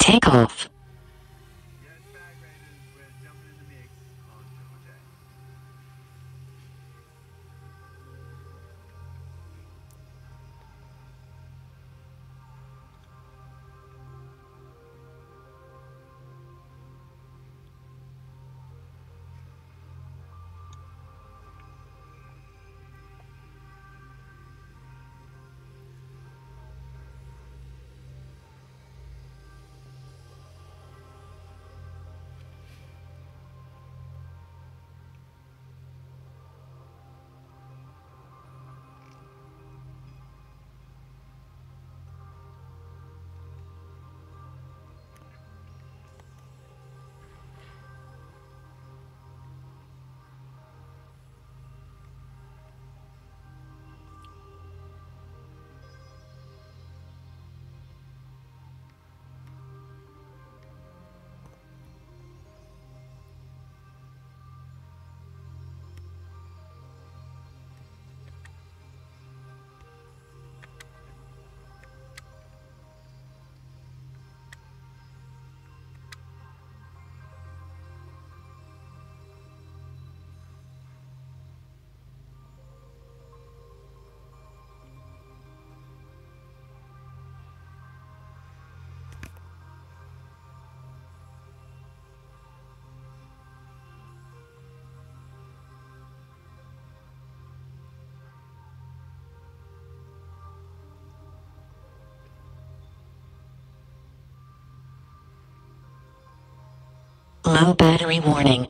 Take off. Low battery warning.